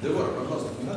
Девор, пожалуйста, не надо.